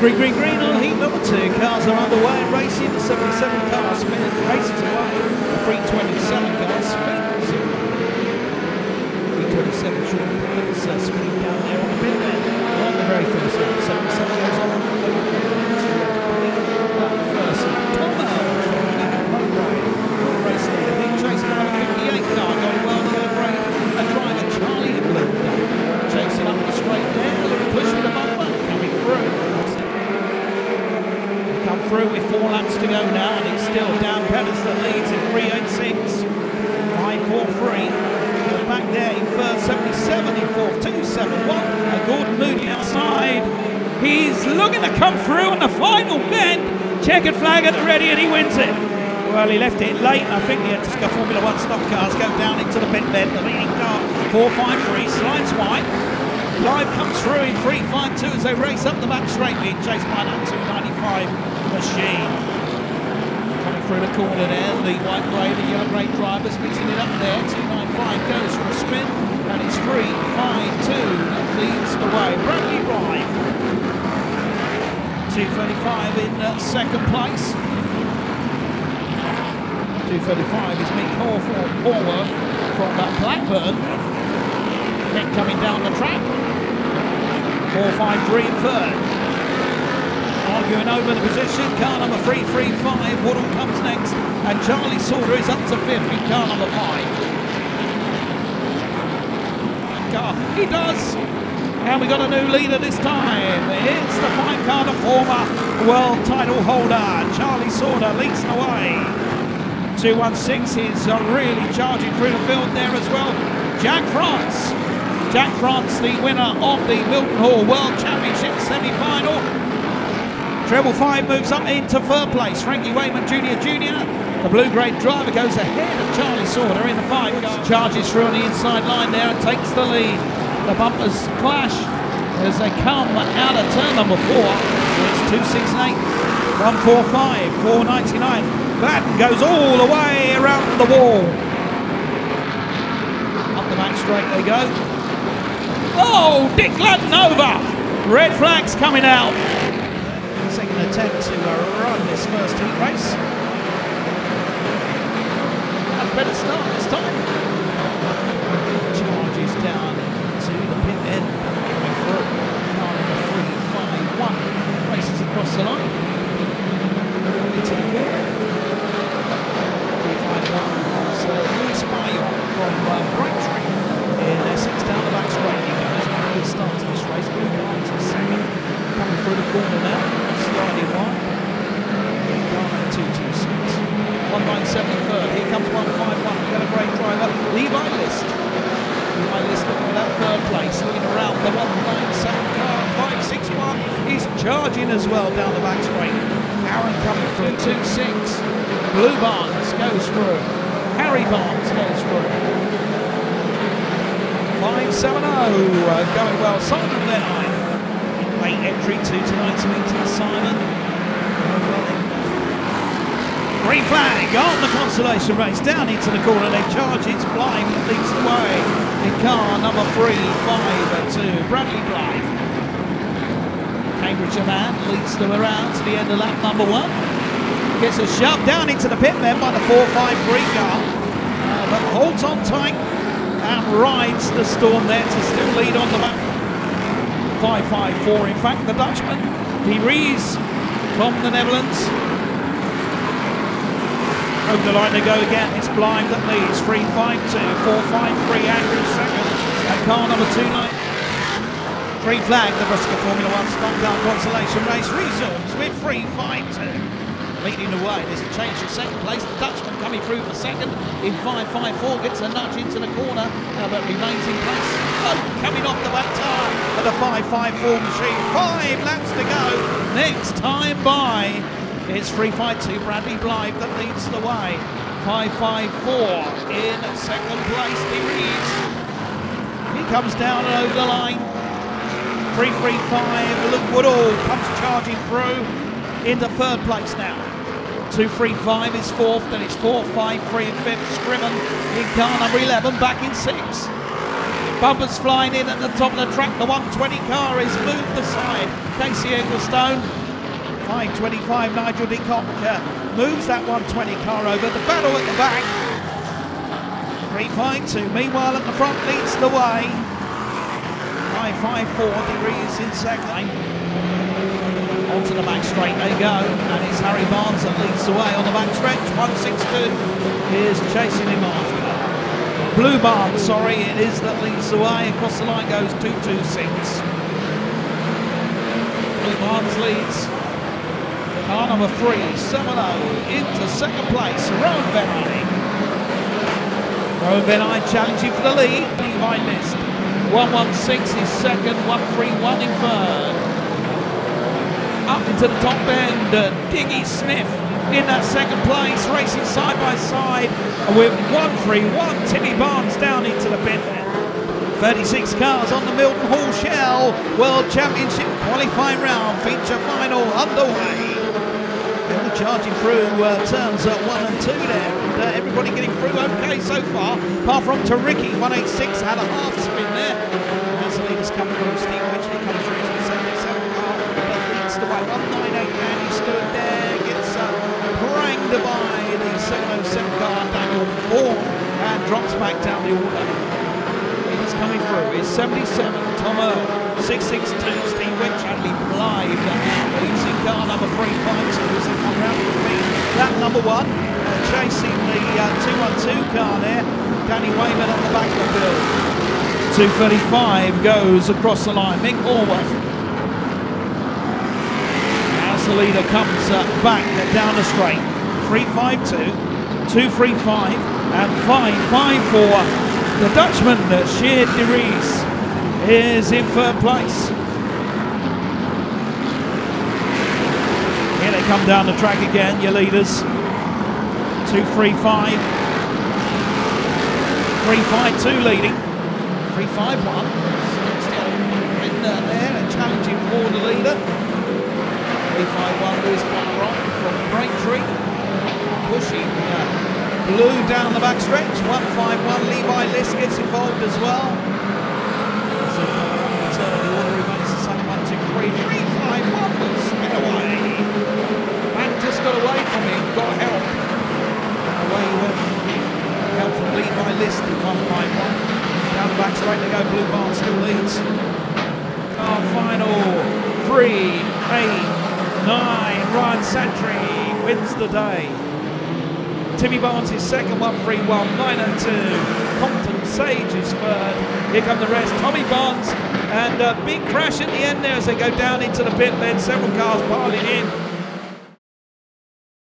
Green, green, green on heat number two. Cars are underway racing. The 77 car spin races away. The 327 car spins. 327 short uh, spinning down there on the pit there. On the very first lap. 77 goes on. Into a complete lap first. Tom Earl from Mowbray. The race leader. Being chased by the 58 car. Going well to the break. A driver, Charlie Hibland. Chasing up the straight there. A little push with the bumper. Coming through. Come through with four laps to go now, and it's still Dan Pettis that leads in 386. 543. Back there in third, 77 in fourth, 271. And Gordon Moodie outside. He's looking to come through on the final bend. Checkered flag at the ready, and he wins it. Well, he left it late. I think the Etiska Formula One stock cars go down into the pit bend. The leading car, 453, slides wide. Live comes through in 352 as they race up the back straight, being chased by that 295 Coming through the corner there, the white grade, the yellow grade drivers mixing it up there. 295 goes for a spin, and it's 352 that leads the way. Bradley Drive. 235 in uh, second place. 235 is Mick Hawthorne Horworth from uh, Blackburn. Nick coming down the track. 453 in third. Arguing over the position, car number 335. Woodall comes next, and Charlie Sauter is up to fifth in car number five. Car, he does. And we got a new leader this time. It's the five car, the former world title holder, Charlie Sauter leads the way. 216 is uh, really charging through the field there as well. Jack France. Jack France, the winner of the Mildenhall World Championship semi-final. Treble five moves up into third place. Frankie Wainman Jr. Jr. The blue-grade driver goes ahead of Charlie Sauter in the five. Charges through on the inside line there and takes the lead. The bumpers clash as they come out of turn number four. It's 268, 145, 499. Gladden goes all the way around the wall. Up the back straight they go. Oh, Dick Gladden over. Red flags coming out. Attempt to uh, run this first heat race. That's better start this time. Charges down to the pit end. Coming through. Car number three, five, one. Races across the line. Into the corner. Three, five, one. So Luis Bayo from uh, Braintree in Essex down the back straight. He goes. Good start to this race. Blue Barnes is second. Coming through the corner now. Sliding wide. Car number two, two, six. 1973rd. Here comes 151. We've got a great driver. Levi List. Levi List looking at that third place. Looking around the 197 car. 561 is as well down the back straight. Aaron coming through. 2-6. Blue Barnes goes through. Harry Barnes goes through. 570 uh, going well. Simon Lenine. Late entry to tonight's meeting. Simon. Green flag on the consolation race down into the corner. They charge. It's Blythe leads the way in car number three, 5-2, Bradley Blythe. Cambridgeshire man leads them around to the end of lap number one. Gets a shove down into the pit then by the 4-5 green car. Uh, but holds on tight and rides the storm there to still lead on the back. 5-5-4 in fact the Dutchman. De Vries from the Netherlands. Over the line they go again. It's Blythe that leads. 3 5 2, 4 5 3. Andrew second. And car number 2 9. Green flag, the BriSCA Formula One Stock Car Consolation Race resumes with 3 5 2. Leading the way, there's a change to second place. The Dutchman coming through for second in 5 5 4. Gets a nudge into the corner, uh, but remains in place. Oh, coming off the back tyre of the 5 5 4 machine. Five laps to go. Next time by. It's 352 Bradley Blythe that leads the way. 554 in second place, De Vries. He comes down and over the line. 335, Luke Woodall comes charging through into third place now. 235 is fourth, then it's 453 in fifth. Scriven in car number 11, back in sixth. Bumpers flying in at the top of the track. The 120 car is moved aside. Casey Egglestone. 525 Nigel de moves that 120 car over. The battle at the back. 352. Meanwhile, at the front leads the way. 554 degrees in second. Onto the back straight they go, and it's Harry Barnes that leads the way on the back stretch. 162 is chasing him after. Blue Barnes, sorry, it is that leads the way. Across the line goes 226. Blue Barnes leads. Car number three, 7 into second place, Rowan Venai. Rowan Venai challenging for the lead. Levi List. 116 is second, 131 in third. Up into the top end, uh, Diggy Smith in that second place, racing side by side with 131. Timmy Barnes down into the pit there. 36 cars on the Milton Hall Shale World Championship qualifying round, feature final underway. And the charging through uh, turns at one and two there, and uh, everybody getting through so far, apart from Tariki, 186 had a half spin there. As the leaders come through, Steve Witchley comes through as the 77 car, but leads the way 198 and he stood there, gets uh, pranged by the 707 car, Daniel Vaughan, and drops back down the order. He's coming through, is 77, Tom Earl, 662, Steve Lee Blythe, using car number 352 as they come round me. That number one, chasing the uh, 212 car there, Danny Wainman at the back of the field. 235 goes across the line, Mick Allworth as the leader comes uh, back down the straight. 352, 235, and 554. The Dutchman, Sheer de Vries, is in third place. Here they come down the track again, your leaders. 235. 352 leading. 351. Still in uh, there and challenging for the leader. 351 Lewis Bonneron from Braintree. Pushing uh, Blue down the back stretch. 151 Levi List gets involved as well. So uh, the order remains the same. 1, 2, 3, 351 will spin away. And just got away from him, got help. Away went help from Levi List in 151. Down the back straight they go. Blue Barn still leads. Car final. Three, eight, nine. Ryan Santry wins the day. Timmy Barnes is second, 131, 902. Compton Sage is third. Here come the rest. Tommy Barnes and a big crash at the end there as they go down into the pit lane. Several cars piling in.